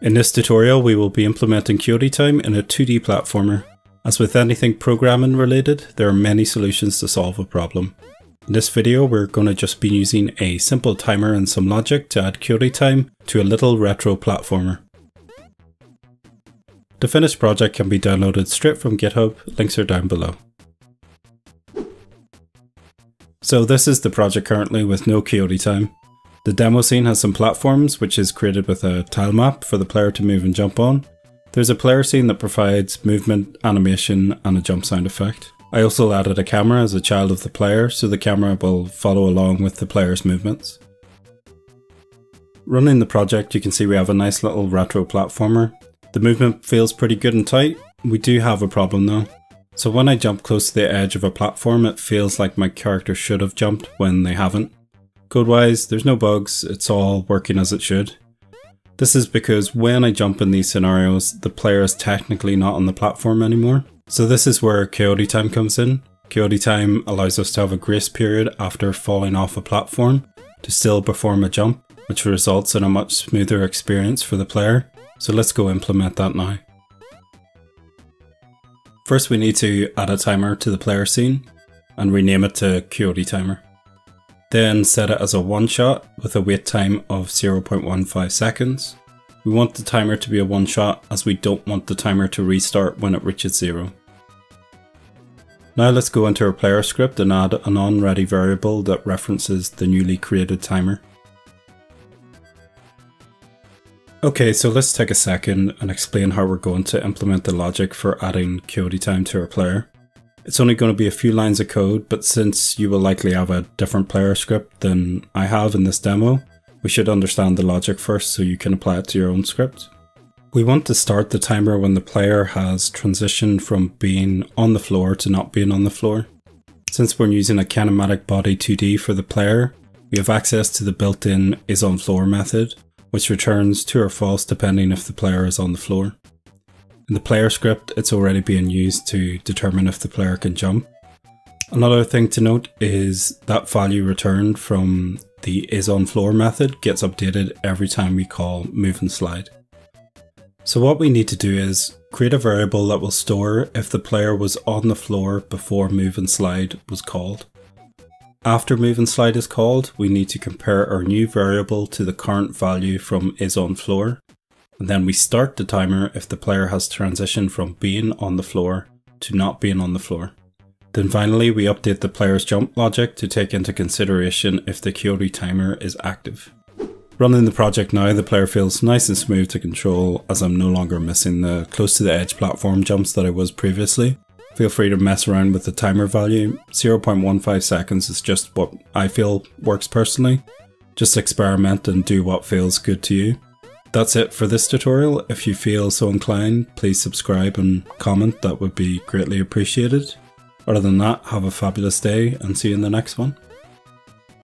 In this tutorial we will be implementing Coyote Time in a 2D platformer. As with anything programming related, there are many solutions to solve a problem. In this video we're going to just be using a simple timer and some logic to add Coyote Time to a little retro platformer. The finished project can be downloaded straight from GitHub, links are down below. So this is the project currently with no Coyote time. The demo scene has some platforms which is created with a tile map for the player to move and jump on. There's a player scene that provides movement, animation and a jump sound effect. I also added a camera as a child of the player so the camera will follow along with the player's movements. Running the project you can see we have a nice little retro platformer. The movement feels pretty good and tight. We do have a problem though. So when I jump close to the edge of a platform it feels like my character should have jumped when they haven't. Code wise there's no bugs, it's all working as it should. This is because when I jump in these scenarios the player is technically not on the platform anymore. So this is where Coyote time comes in. Coyote time allows us to have a grace period after falling off a platform to still perform a jump, which results in a much smoother experience for the player. So let's go implement that now. First we need to add a timer to the player scene and rename it to Coyote timer. Then set it as a one shot with a wait time of 0.15 seconds. We want the timer to be a one shot as we don't want the timer to restart when it reaches zero. Now let's go into our player script and add an on-ready variable that references the newly created timer. Okay, so let's take a second and explain how we're going to implement the logic for adding Coyote time to our player. It's only going to be a few lines of code, but since you will likely have a different player script than I have in this demo, we should understand the logic first so you can apply it to your own script. We want to start the timer when the player has transitioned from being on the floor to not being on the floor. Since we're using a kinematic body 2D for the player, we have access to the built-in is on floor method, which returns true or false depending if the player is on the floor. In the player script, it's already being used to determine if the player can jump. Another thing to note is that value returned from the is on floor method gets updated every time we call move and slide. So what we need to do is create a variable that will store if the player was on the floor before move and slide was called. After move and slide is called, we need to compare our new variable to the current value from is on floor. Then we start the timer if the player has transitioned from being on the floor to not being on the floor. Then finally, we update the player's jump logic to take into consideration if the Coyote timer is active. Running the project now, the player feels nice and smooth to control as I'm no longer missing the close to the edge platform jumps that I was previously. Feel free to mess around with the timer value. 0.15 seconds is just what I feel works personally. Just experiment and do what feels good to you. That's it for this tutorial. If you feel so inclined, please subscribe and comment, that would be greatly appreciated. Other than that, have a fabulous day and see you in the next one.